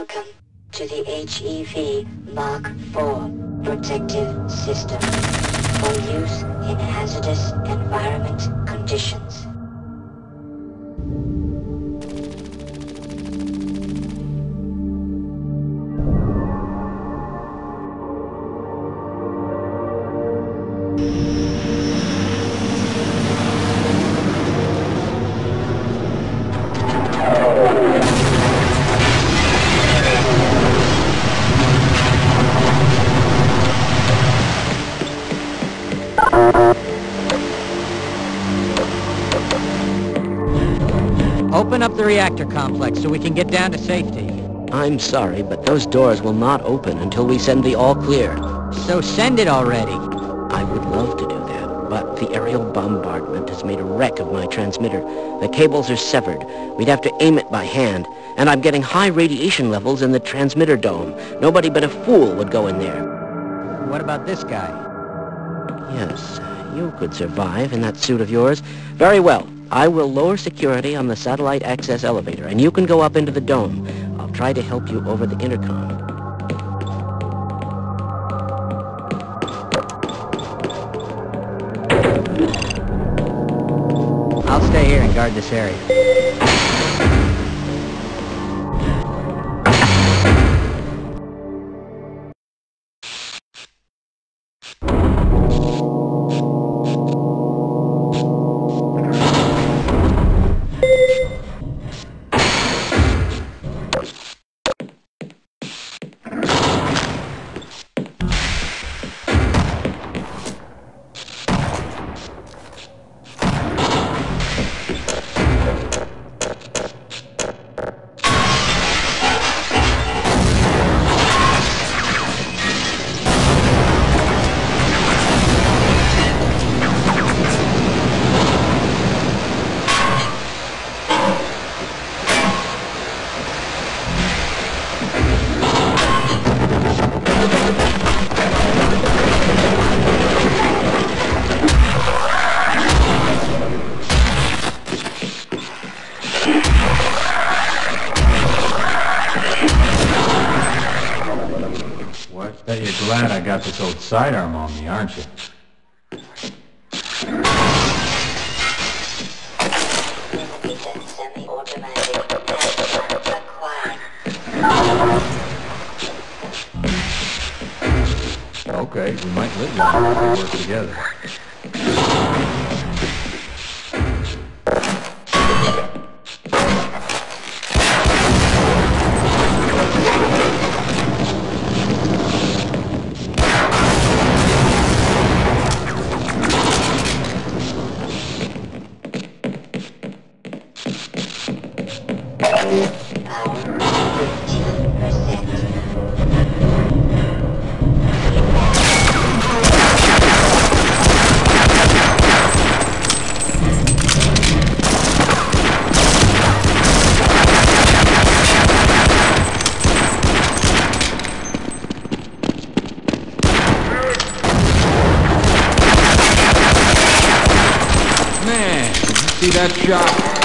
Welcome to the HEV Mark IV protective system for use in hazardous environment conditions. The reactor complex so we can get down to safety. I'm sorry, but those doors will not open until we send the all clear. So send it already. I would love to do that, but the aerial bombardment has made a wreck of my transmitter. The cables are severed. We'd have to aim it by hand, and I'm getting high radiation levels in the transmitter dome. Nobody but a fool would go in there. What about this guy? Yes, you could survive in that suit of yours. Very well. I will lower security on the satellite access elevator, and you can go up into the dome. I'll try to help you over the intercom. I'll stay here and guard this area. Old sidearm on me, aren't you? Ethan semi-automatic handgun acquired. Okay, we might live longer if we work together. See that shot?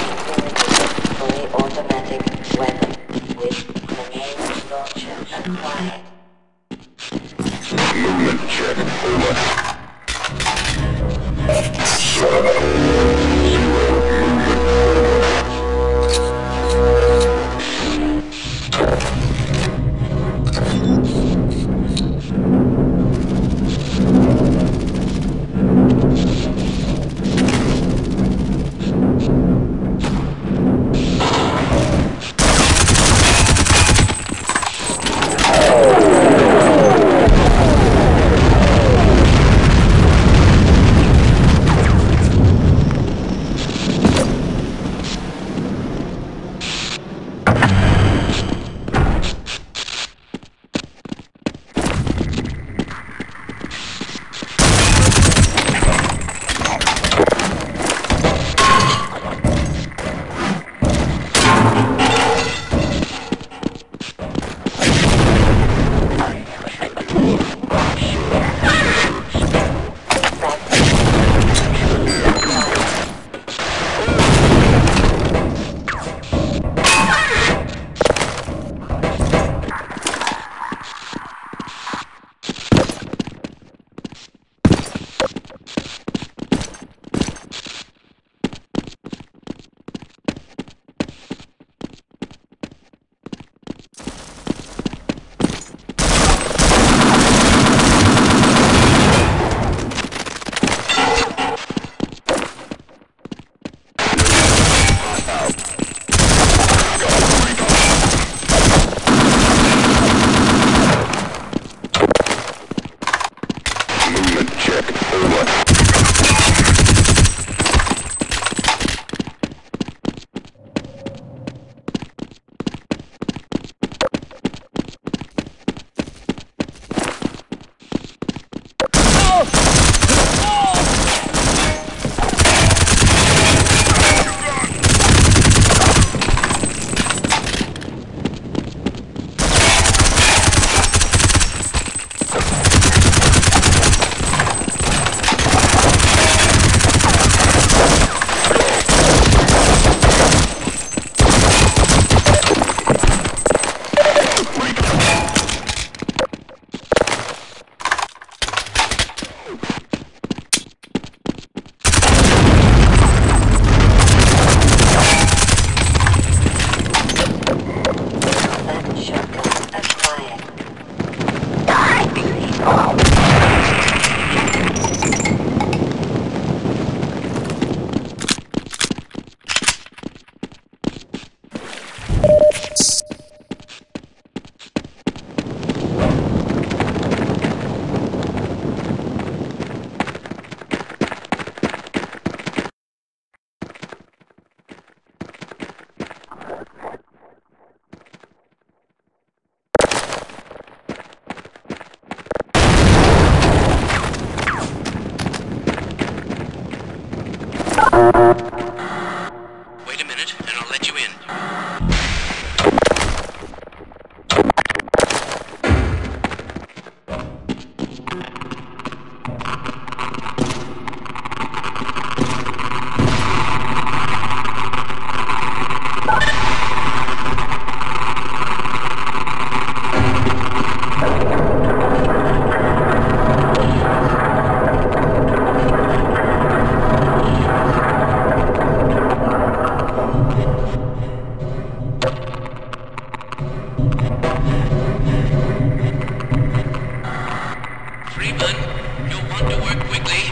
You'll want to work quickly.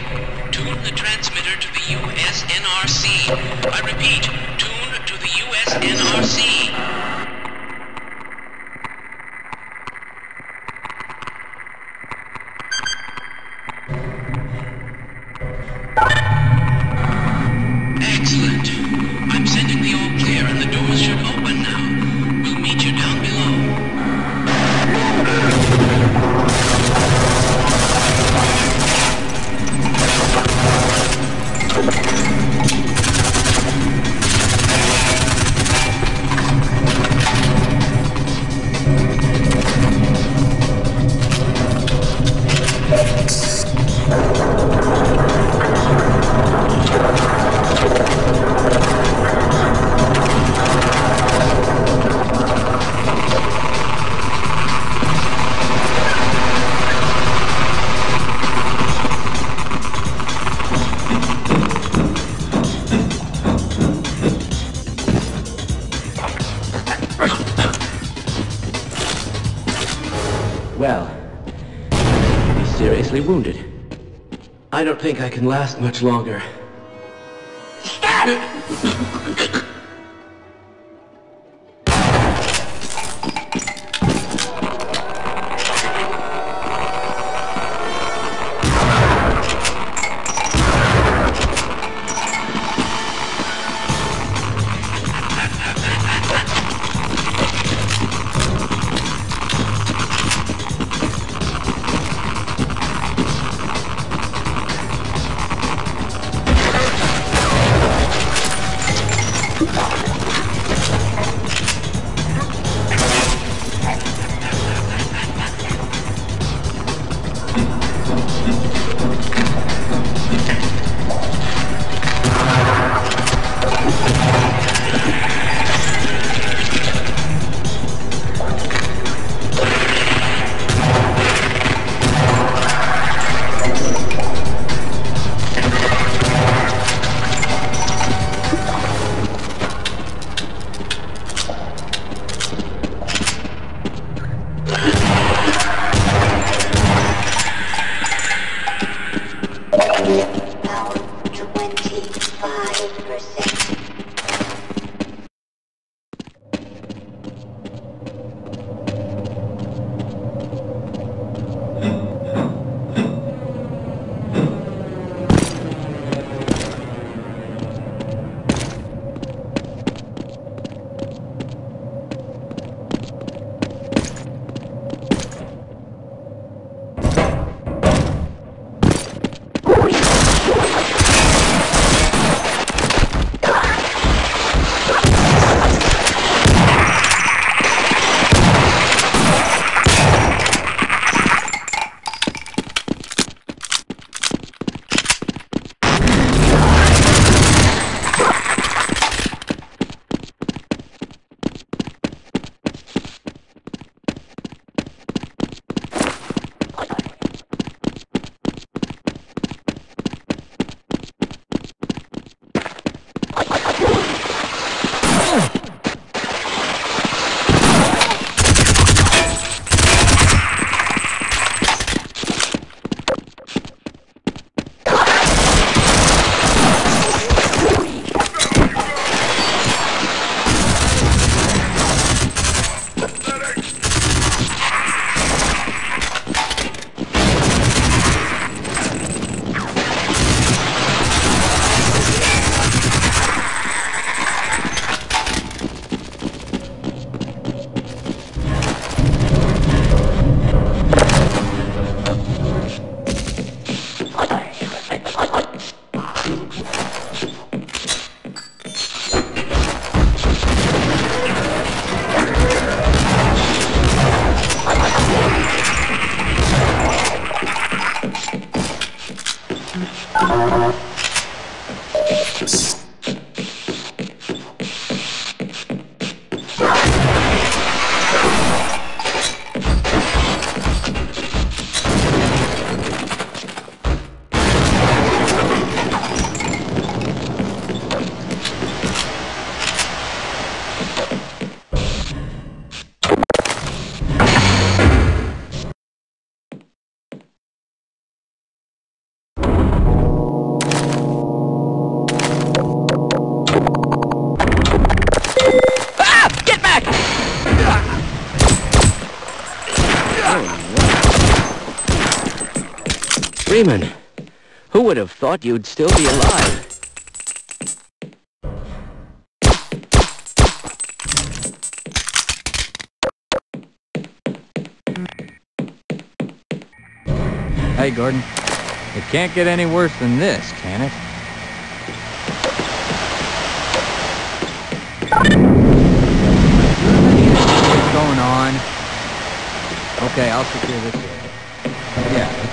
Tune the transmitter to the USNRC. I repeat, tune to the USNRC. seriously wounded. I don't think I can last much longer. Stop! Freeman, who would have thought you'd still be alive? Hey, Gordon. It can't get any worse than this, can it? What's going on? Okay, I'll secure this. Yeah,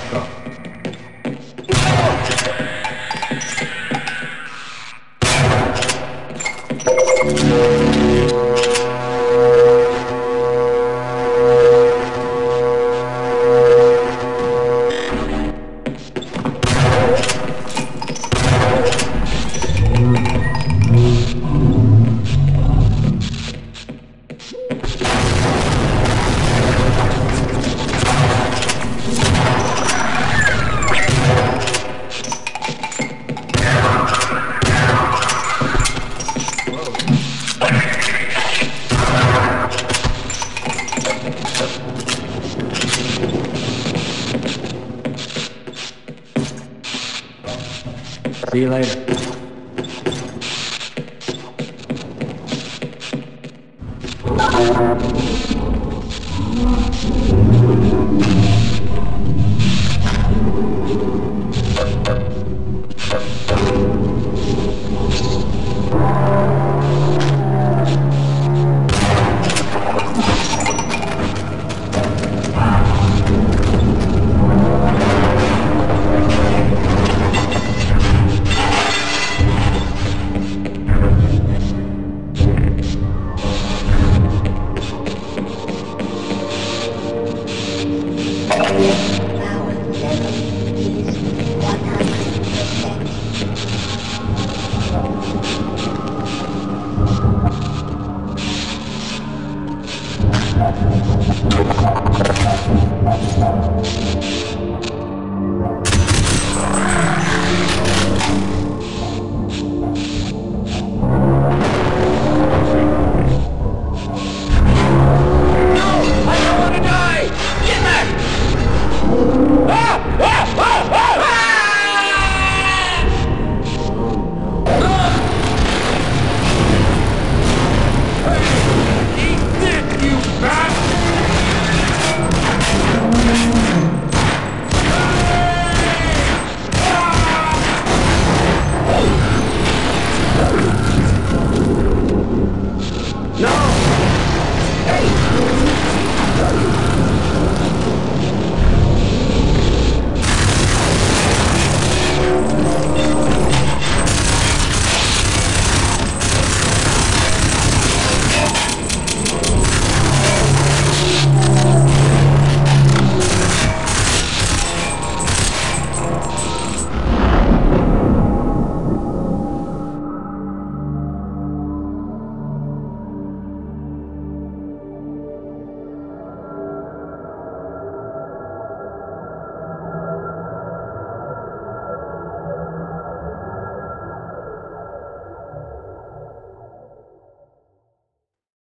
See you later.